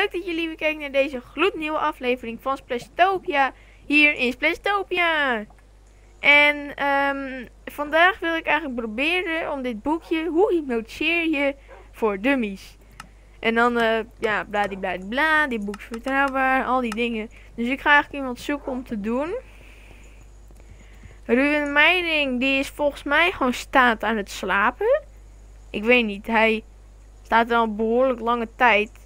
leuk dat jullie weer kijken naar deze gloednieuwe aflevering van Splashtopia. Hier in Splashtopia. En ehm, vandaag wil ik eigenlijk proberen om dit boekje, hoe hypnotiseer je voor dummies. En dan, eh ja, bladibladibla, dit boek is vertrouwbaar, al die dingen. Dus ik ga eigenlijk iemand zoeken om te doen. Ruben Meijering, die is volgens mij gewoon staat aan het slapen. Ik weet niet, hij staat al behoorlijk lange tijd.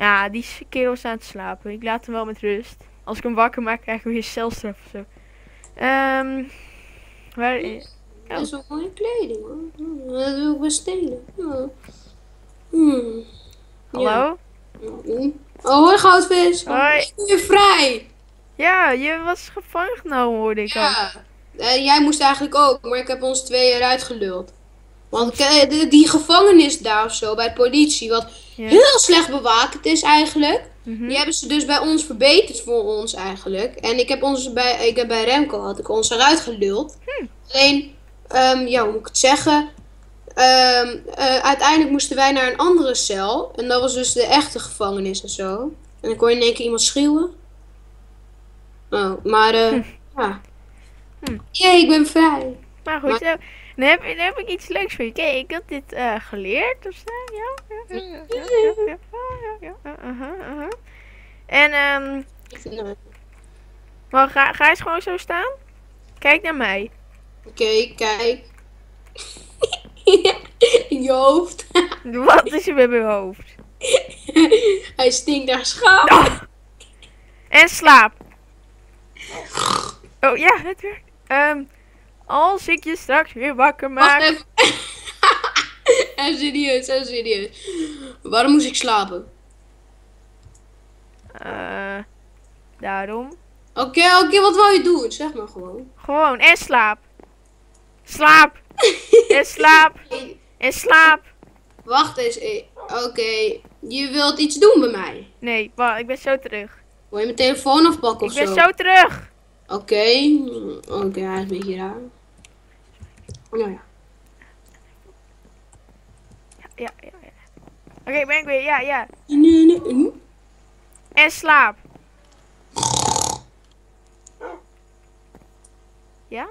Ja, die kerel is aan het slapen. Ik laat hem wel met rust. Als ik hem wakker maak, krijg ik weer celstraf of zo. Ehm waar is... Dat is wel mooie kleding hoor. Dat wil ik best stelen. Ja. Hmm. Hallo? Hmm. Oh, hoi goudvis. Hoi. Ik ben weer vrij. Ja, je was gevangen genomen, hoorde ik al. Ja. Eh, jij moest eigenlijk ook, maar ik heb ons twee eruit geluld. Want eh, die gevangenis daar of zo, bij de politie, wat Ja. heel slecht bewaakt is eigenlijk. Mhm. Die hebben ze dus bij ons verbeterd voor ons eigenlijk. En ik heb ons bij, ik heb bij Remco had ik ons eruit geluld. Hm. Alleen, ehm, ja, hoe moet ik het zeggen? Ehm, eh, uiteindelijk moesten wij naar een andere cel. En dat was dus de echte gevangenis en zo. En dan kon je in één keer iemand schreeuwen. Oh, maar eh, ja. Hm. Jee, ik ben vrij. Maar goed, zo. Dan heb, ik iets leuks voor je. Kijk, ik had dit geleerd of zo. Ja, ja, ja, ja, ja. En, ehm maar ga, ga eens gewoon zo staan. Kijk naar mij. Oké, kijk. In je hoofd. Wat is er met mijn hoofd? Hij stinkt naar schaap. En slaap. Oh ja, het werkt. Um, als ik je straks weer wakker Wacht maak. even. En serieus, en serieus. Waarom moest ik slapen? eh, daarom. Oké, oké, wat wil je doen? Zeg maar gewoon. Gewoon, en slaap. Slaap. En slaap. En slaap. Wacht eens. eh, Oké, je wilt iets doen bij mij. Nee, wacht, ik ben zo terug. Wil je mijn telefoon afpakken Ik of ben zo? zo terug. Oké, oké, hij is een beetje raar. Nou ja. Ja, ja, ja. Oké, ben ik weer. Ja, ja. Nee, nee, hm? En slaap. Ja?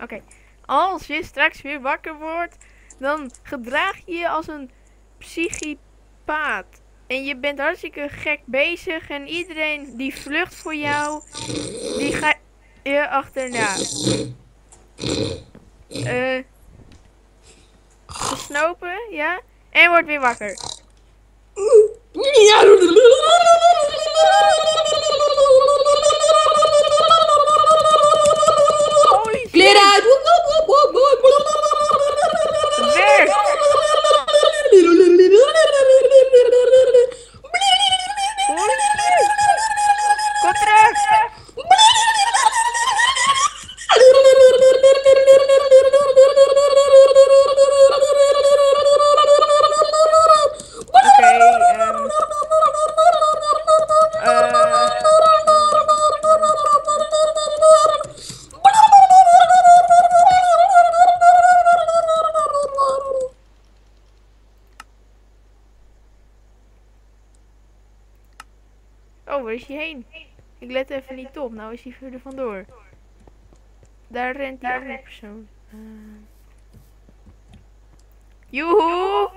Oké. Als je straks weer wakker wordt, dan gedraag je je als een psychipaat. En je bent hartstikke gek bezig en iedereen die vlucht voor jou, die ga je achterna. Eh. gesnopen, ja? En wordt weer wakker. Kleren uit! Woep, even niet op, nou is hij verder vandoor. Daar rent die andere persoon. Uh. Joehoe!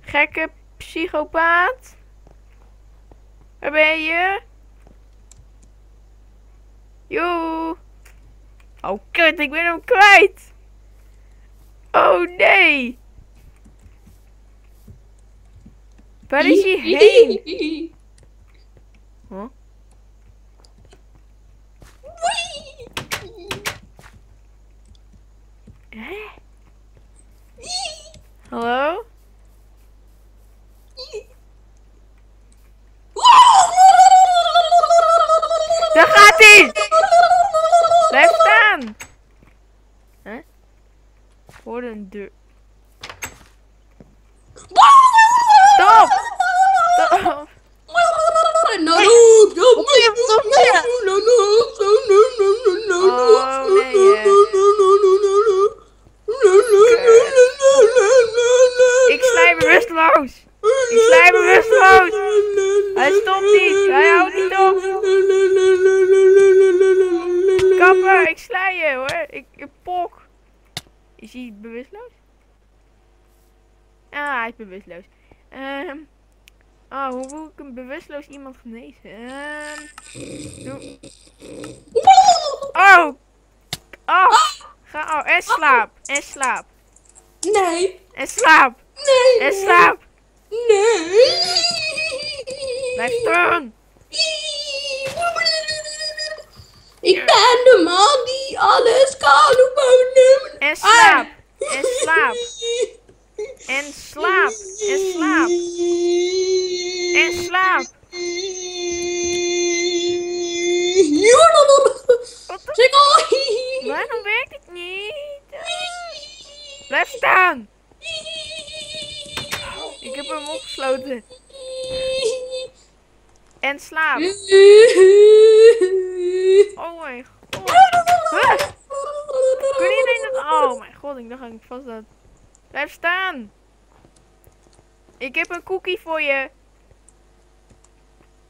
Gekke psychopaat. Waar ben je? Joe. Oh kut, ik ben hem kwijt. Oh nee. Waar is hij heen? Hoe ik een bewusteloos iemand genezen? Ehm. doe- Oh! Oh! Ga, oh, en slaap. En slaap. Nee. En slaap. Nee. En slaap. Nee. Blijf staan. Ik ben de man die alles kan op een En slaap. En slaap. En slaap. En slaap. Single. Waarom werkt het niet? Blijf staan. Ik heb hem opgesloten. En slaap. Oh mijn god. Huh? Kun iedereen dat... Oh mijn god, ik dacht ik vast dat... Blijf staan. Ik heb een cookie voor je.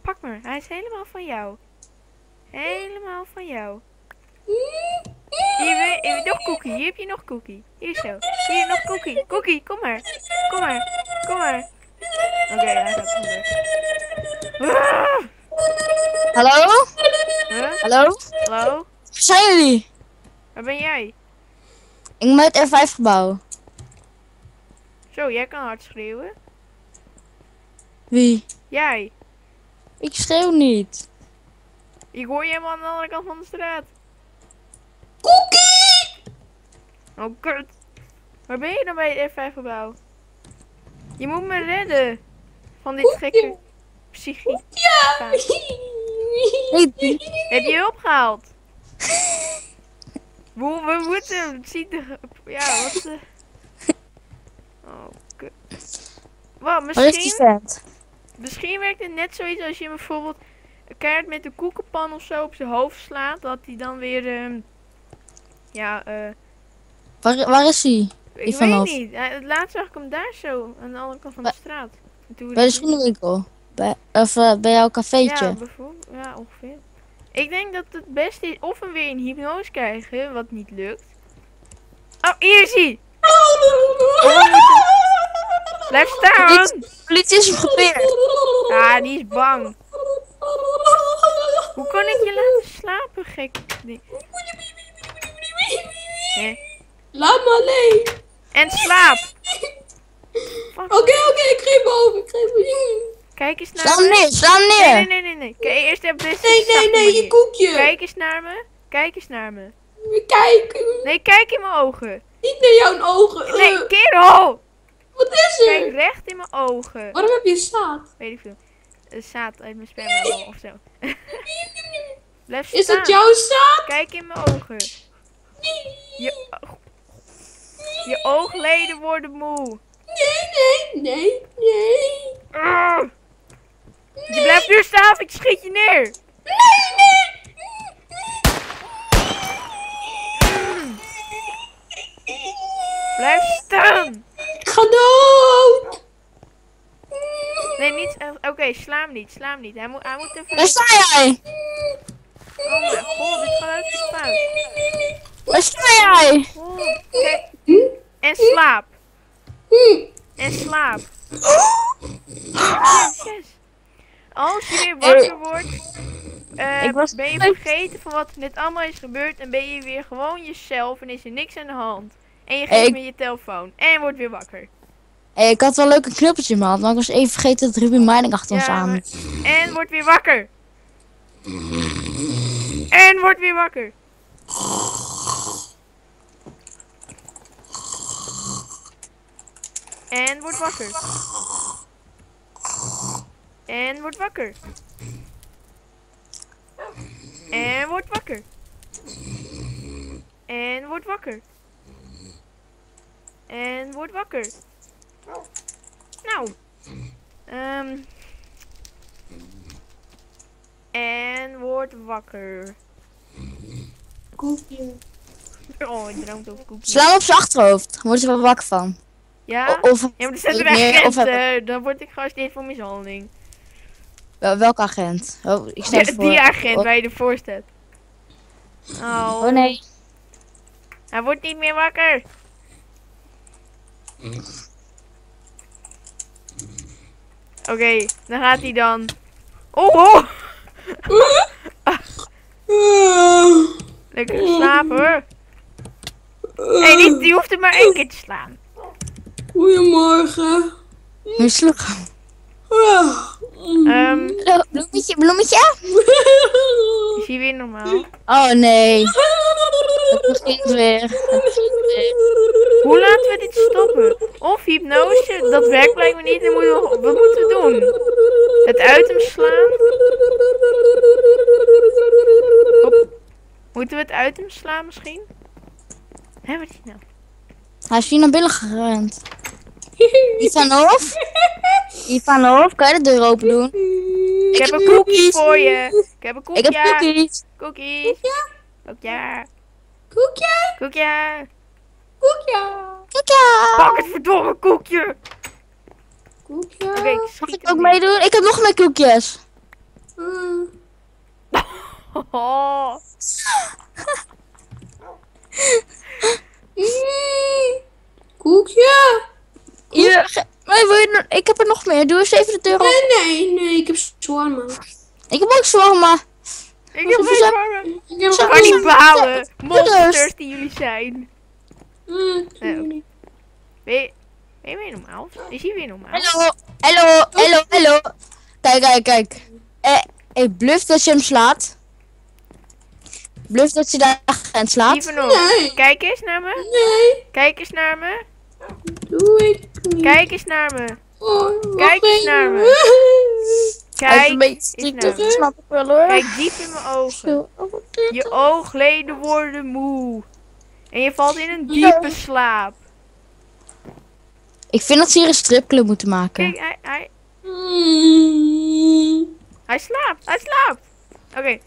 Pak maar, hij is helemaal van jou. Helemaal van jou. Hier, weer- hier, nog cookie. Hier heb je nog cookie. Hier zo. Hier nog cookie. Cookie, kom maar. Kom maar. Kom maar. Oké, hij gaat. Ah! Hallo? Huh? Hallo? Hallo? Waar zijn jullie? Waar ben jij? Ik ben het F5 gebouw. Zo, jij kan hard schreeuwen. Wie? Jij. Ik schreeuw niet. Ik hoor je helemaal aan de andere kant van de straat. Cookie! Oh, kut. Waar ben je dan bij het F5-gebouw? Je moet me redden. Van dit gekke psychie. Ja! Hey, Heb je hulp gehaald? We, we moeten zien. te- Ja, wat. eh. Oh, kut. Wat, waar is die misschien, vent? misschien werkt het net zoiets als je bijvoorbeeld een kaart met de koekenpan of zo op zijn hoofd slaat. Dat hij dan weer. ehm, ja, eh. Waar, waar is hij? ik weet niet. Hij- Het laatst zag ik hem daar zo, aan de andere kant van de straat. Toen Bij de schoenenwinkel. Bij, of eh, bij jouw cafeetje. Ja, bijvoorbeeld. Ja, ongeveer. Ik denk dat het beste is of hem weer in hypnose krijgen, wat niet lukt. Oh, hier is hij! Blijf staan! Politie, politie is. Ah, die is bang. Hoe kan ik je laten slapen, gek ding? Laat me alleen. En slaap! Oké, oké, ik geef me over. Ik geef me Kijk eens naar me. neer, sla Nee, neer. nee, nee, nee, nee. Kijk, eerst even deze Nee, nee, nee, je koekje. Kijk eens naar me. Kijk eens naar me. Kijk. Nee, kijk in mijn ogen. Niet naar jouw ogen. Nee, Eh, kerel! wat is Kijk er? recht in mijn ogen. Waarom heb je zaad? Weet ik veel. Een zaad uit mijn sperma of zo. Blijf staan. Is dat jouw zaad? Kijk in mijn ogen. Je, je oogleden worden moe. Nee, nee, nee, nee. Ah! Je blijft nu staan of ik schiet je neer. Nee, nee. Blijf staan. Ik ga dood. Nee, niet. eh, Oké, sla hem niet. Sla hem niet. Hij moet, hij moet even. Waar sta jij? Oh mijn god, dit uit de fout. Waar sta jij? En slaap. En slaap. Yes, yes. Als je weer wakker wordt, eh, Ik was- ben je vergeten van wat er net allemaal is gebeurd en ben je weer gewoon jezelf en is er niks aan de hand. En je geeft Ik- me je telefoon en wordt weer wakker. Hey, ik had wel leuk een knuppeltje in mijn hand, maar ik was even vergeten dat Ruby Mining achter ons aan. maar- En wordt weer wakker. En wordt weer wakker. En wordt wakker. En wordt wakker. En wordt wakker. En wordt wakker. En wordt wakker. Nou. Ehm. En wordt wakker. Koekje. Oh, ik droomt over koekjes. Sla op zijn achterhoofd, daar wordt hij wel wakker van. Ja? Of, Ja, maar er een meer- agent. of dan word ik gearresteerd voor mishandeling. wel- welke agent? Oh, ik Ja, voor. die agent oh, waar je ervoor staat. Oh. oh nee. Hij wordt niet meer wakker. Oké, dan gaat hij dan. Oh, oh. Lekker slapen hoor. Hé, hey, die, die hoeft er maar één keer te slaan. Goedemorgen. Nu sloeg. Ah. Ehm, bloemetje, bloemetje? is hij weer normaal? Oh nee. Het begint weer. Hoe laten we dit stoppen? Of hypnose, dat werkt blijkbaar niet. Dan moeten we, wat moeten we doen? Het uit hem slaan? Moeten we het uit hem slaan misschien? Hé, wat is het nou? Hij is hier naar binnen gerend. Ivanov? Ivanov, kan je de deur open doen? Ik heb een koekje voor je. Ik heb een koekje. Ik heb cookies. Koekjes. Koekje. Koekje, Koekje. koekje, Kika. Pak het verdomme koekje. koekje. Oké, ik Mag ik ook meedoen? Ik heb nog meer koekjes. Mm. Koekje. Wil ik heb er nog meer. Doe eens even de deur. Nee, nee, nee, ik heb shawarma. Ik heb ook shawarma. Ik heb zijn- warme. Ik Kan niet. Moeders. Monsters die jullie zijn. Oké. Ben je, weer normaal? Is hij weer normaal? Hallo, hallo, hallo, hallo. Kijk, kijk, kijk. Eh, ik bluff dat je hem slaat. Bluff dat je agent slaat. Liever nog. Nee. Kijk eens naar me. Nee, Kijk eens naar me. doe ik niet. Kijk eens naar me. Oh, Kijk eens naar me. Kijk een beetje eens naar dus me. dat snap ik wel hoor. Kijk diep in mijn ogen. Oh, Je oogleden worden moe. En je valt in een diepe slaap. Ik vind dat ze hier een stripclub moeten maken. Kijk, hij, hij, Mm. hij slaapt. Hij slaapt. Oké,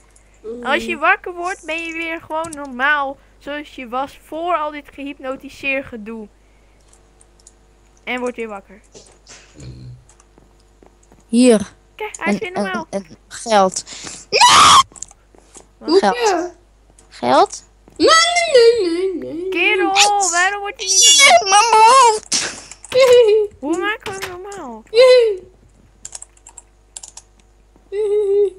als je wakker wordt ben je weer gewoon normaal. Zoals je was voor al dit gehypnotiseer gedoe. En wordt weer wakker. Hier. Kijk, hij is weer normaal. en, en geld. Koekje. Geld? Nee, nee, nee, nee, nee. Kerel, waarom wordt hij niet normaal? Mijn hoofd. Hoe maken we hem normaal?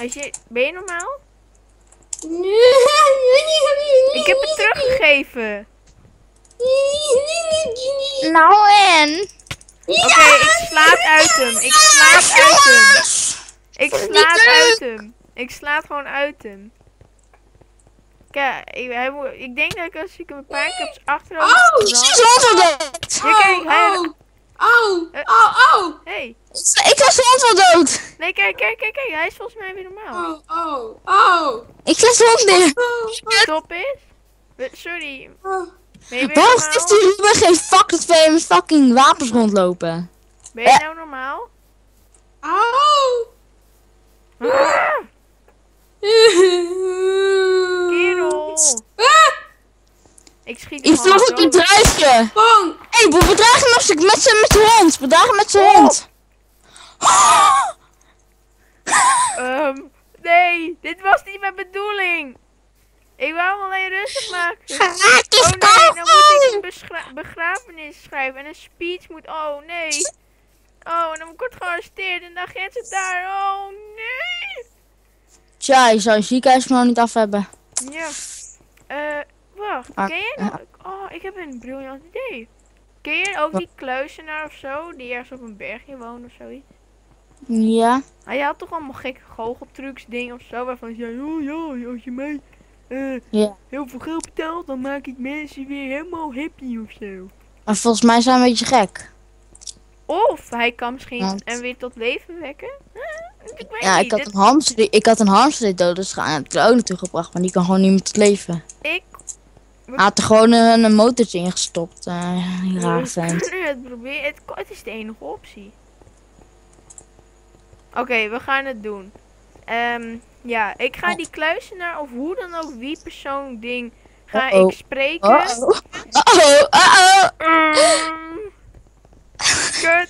Als je, ben je normaal? Ik heb het teruggegeven. Nou en? Oké, ik sla het uit hem. Ik sla het uit hem. Ik sla het uit hem. Ik sla het gewoon uit hem. Kijk, ik, hij, ik denk dat ik als ik hem een paar keer op zijn achterhoofd Oh, is wel dood. Ja, kijk, hij... Au, au, Eh. au. Hey, Ik was hond wel dood. nee, kijk, kijk, kijk, kijk. Hij is volgens mij weer normaal. Au, au, au. Ik sla hond neer. Stop. We- Sorry, Waarom heeft die? Ruben geen fuck dat wij met fucking wapens rondlopen? Ben je nou normaal? Au. Ah, kerel. Ah, Ik schiet hem Ik vlog gewoon op een. Bang. Hé, hey, bedreig hem met, met, zijn- met de hond. Bedreig hem met zijn Oh. hond. Ehm, nee, dit was niet mijn bedoeling. Ik wou hem alleen rustig maken. Geraakt is Oh nee, dan moet ik een begrafenis schrijven en een speech moet. Oh nee. Oh, en dan word ik gearresteerd en de agent zit daar. Oh nee. Tja, je zou je ziekenhuis nog niet af hebben. Ja. Eh, wacht. Ah, Ken je nog? Oh, ik heb een briljant idee. Ken je ook die kluizenaar of zo? Die ergens op een bergje woont of zoiets? Ja. Hij had toch allemaal gekke goocheltrucs dingen of zo. Waarvan zei, oh ja, als je mij eh, Ja. heel veel geld betaalt, dan maak ik mensen weer helemaal happy of zo. Maar volgens mij zijn we een beetje gek. Of hij kan misschien Want- hem weer tot leven wekken. Ik weet Ja, niet. ik had Dit- een hamster, die- ik had een hamster die dood is gegaan. Heb ik er ook naartoe gebracht, maar die kan gewoon niet meer tot leven. ik Hij had er gewoon een, een motortje in gestopt. eh raar we vent. het proberen. Het, het is de enige optie. Oké, we gaan het doen. Ehm, ja, ik ga Oh. die kluizenaar of hoe dan ook wie persoon ding ga ik spreken. Uh-oh. Uh-oh. Mm. Kut.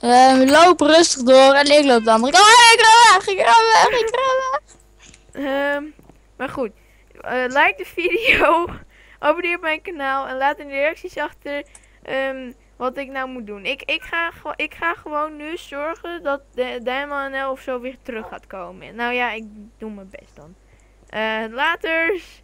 Eh, we lopen rustig door en ik loop de andere kant. Oh, ik ren weg, ik ren weg, ik ren weg. Ehm, maar goed, like de video, abonneer op mijn kanaal en laat in de reacties achter ehm, wat ik nou moet doen. Ik, ik, ga, ik ga gewoon nu zorgen dat de Diamond NL of zo weer terug gaat komen. Nou ja, ik doe mijn best dan. Eh laters!